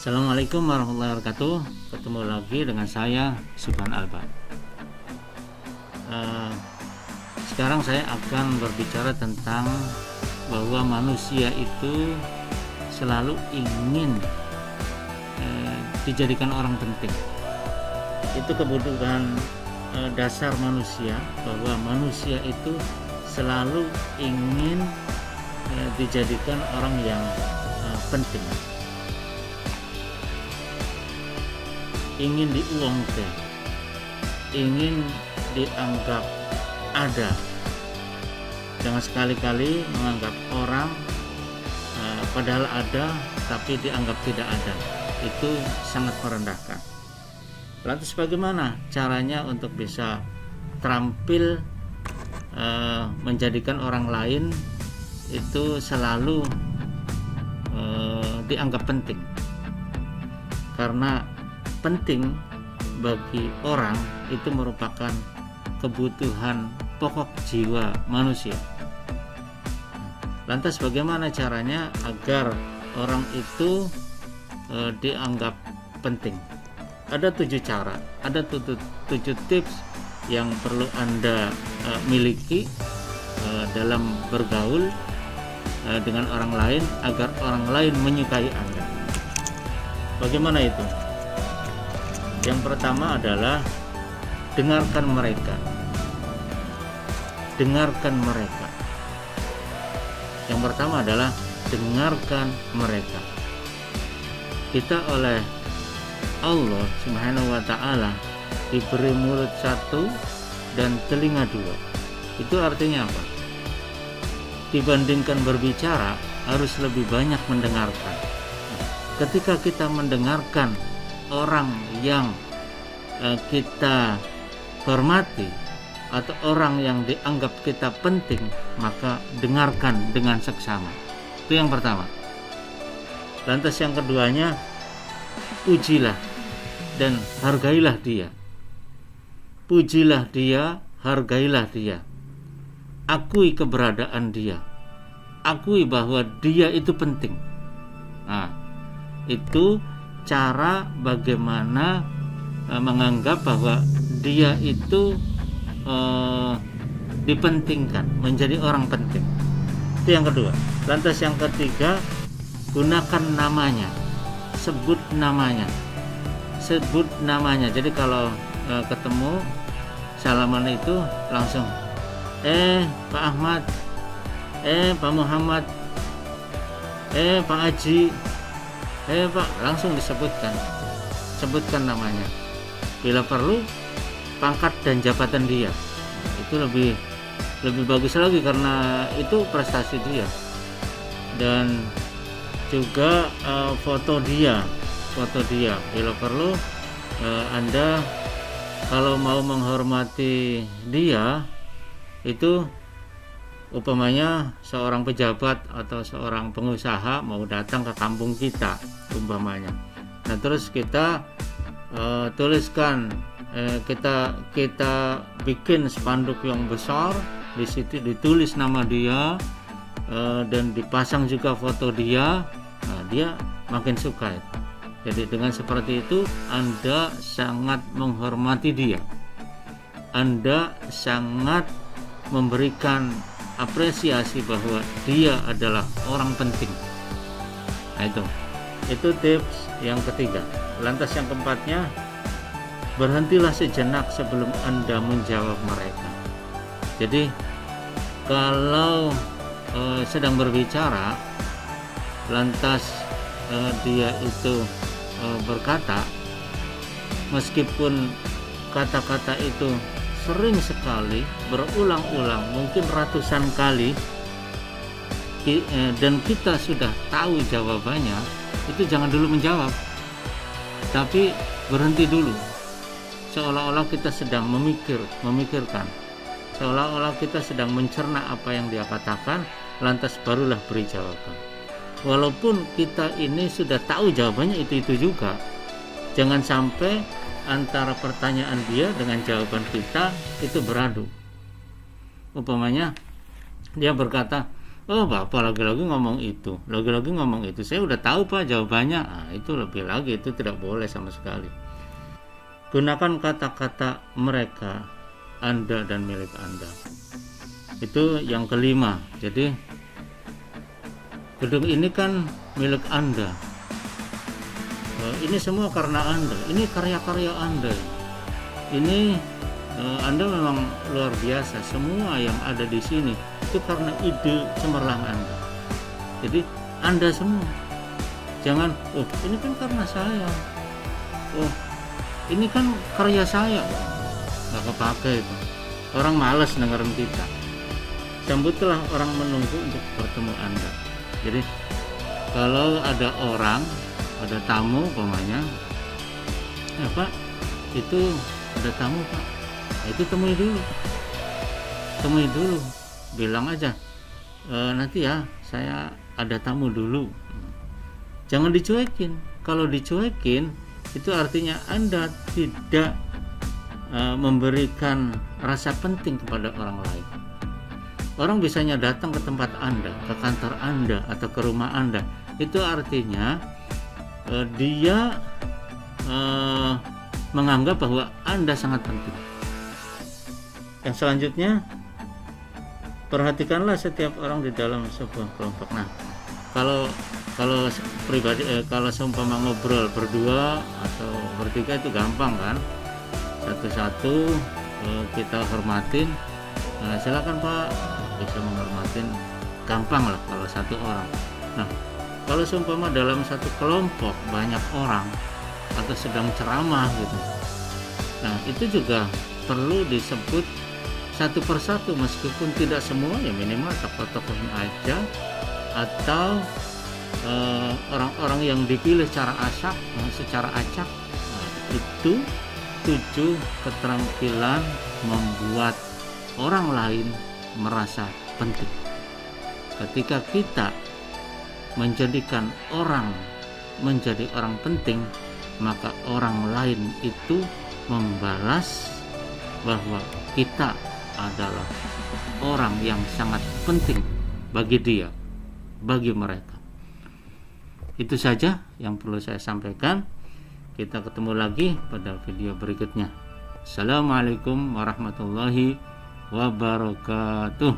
Assalamualaikum warahmatullahi wabarakatuh. Ketemu lagi dengan saya Subhan Alba. Uh, sekarang saya akan berbicara tentang bahwa manusia itu selalu ingin uh, dijadikan orang penting. Itu kebutuhan uh, dasar manusia bahwa manusia itu selalu ingin dijadikan orang yang penting ingin diuangkan ingin dianggap ada. Jangan sekali-kali menganggap orang uh, padahal ada tapi dianggap tidak ada. Itu sangat merendahkan. Lantas bagaimana caranya untuk bisa terampil uh, menjadikan orang lain itu selalu uh, dianggap penting? Karena penting bagi orang itu merupakan kebutuhan pokok jiwa manusia. Lantas bagaimana caranya agar orang itu e, dianggap penting? Ada tujuh cara, ada tujuh, tujuh tips yang perlu anda e, miliki e, dalam bergaul e, dengan orang lain agar orang lain menyukai anda. Bagaimana itu? Yang pertama adalah dengarkan mereka. Dengarkan mereka. Yang pertama adalah dengarkan mereka. Kita oleh Allah Subhanahu wa taala diberi mulut satu dan telinga dua. Itu artinya apa? Dibandingkan berbicara, harus lebih banyak mendengarkan. Ketika kita mendengarkan orang yang uh, kita hormati atau orang yang dianggap kita penting maka dengarkan dengan seksama. Itu yang pertama. Lantas yang keduanya pujilah dan hargailah dia. Pujilah dia hargailah dia. Akui keberadaan dia. Akui bahwa dia itu penting. Nah itu cara bagaimana e, menganggap bahwa dia itu e, dipentingkan menjadi orang penting. Itu yang kedua. Lantas yang ketiga gunakan namanya. Sebut namanya. Sebut namanya. Jadi kalau e, ketemu salaman itu langsung eh Pak Ahmad. Eh Pak Muhammad. Eh Pak Haji eh pak langsung disebutkan. Sebutkan namanya. Bila perlu pangkat dan jabatan dia. Itu lebih lebih bagus lagi karena itu prestasi dia. Dan juga uh, foto dia. Foto dia. Bila perlu uh, anda kalau mau menghormati dia itu upamanya seorang pejabat atau seorang pengusaha mau datang ke kampung kita umpamanya. Nah terus kita uh, tuliskan uh, kita kita bikin spanduk yang besar di situ ditulis nama dia uh, dan dipasang juga foto dia nah dia makin suka jadi dengan seperti itu Anda sangat menghormati dia. Anda sangat memberikan apresiasi bahwa dia adalah orang penting. Nah itu. Itu tips yang ketiga. Lantas yang keempatnya berhentilah sejenak sebelum anda menjawab mereka. Jadi kalau e, sedang berbicara lantas e, dia itu e, berkata meskipun kata-kata itu sering sekali berulang-ulang mungkin ratusan kali eh, dan kita sudah tahu jawabannya itu jangan dulu menjawab tapi berhenti dulu. Seolah-olah kita sedang memikir memikirkan. Seolah-olah kita sedang mencerna apa yang dia katakan lantas barulah beri jawaban. Walaupun kita ini sudah tahu jawabannya itu itu juga. Jangan sampai antara pertanyaan dia dengan jawaban kita itu beradu. Umpamanya dia berkata, oh bapak lagi-lagi ngomong itu lagi-lagi ngomong itu. Saya udah tahu pak jawabannya. Nah, itu lebih lagi itu tidak boleh sama sekali. Gunakan kata-kata mereka anda dan milik anda. Itu yang kelima. Jadi gedung ini kan milik anda ini semua karena anda. Ini karya-karya anda. Ini uh, anda memang luar biasa. Semua yang ada di sini itu karena ide cemerlang anda. Jadi anda semua. Jangan oh ini kan karena saya. Oh ini kan karya saya. Nggak kepake itu. Orang males dengerin kita. Sambutlah orang menunggu untuk bertemu anda. Jadi kalau ada orang ada tamu umpamanya. Ya pak. Itu ada tamu pak. Nah, itu temui dulu. Temui dulu. Bilang aja e, nanti ya saya ada tamu dulu. Jangan dicuekin. Kalau dicuekin itu artinya anda tidak e, memberikan rasa penting kepada orang lain. Orang bisanya datang ke tempat anda ke kantor anda atau ke rumah anda. Itu artinya uh, dia uh, menganggap bahwa Anda sangat penting. Yang selanjutnya, perhatikanlah setiap orang di dalam sebuah kelompok. Nah, kalau kalau pribadi eh, kalau seumpama ngobrol berdua atau bertiga itu gampang kan? Satu-satu eh, kita hormatin. Nah, silakan pak. Bisa menghormatin. Gampang lah kalau satu orang. Nah kalau seumpama dalam satu kelompok banyak orang atau sedang ceramah gitu. Nah itu juga perlu disebut satu persatu meskipun tidak semua ya minimal tokoh-tokohnya aja atau eh, orang-orang yang dipilih secara acak secara acak. Nah, itu tujuh keterampilan membuat orang lain merasa penting. Ketika kita menjadikan orang menjadi orang penting, maka orang lain itu membalas bahwa kita adalah orang yang sangat penting bagi dia, bagi mereka. Itu saja yang perlu saya sampaikan. Kita ketemu lagi pada video berikutnya. Assalamualaikum warahmatullahi wabarakatuh.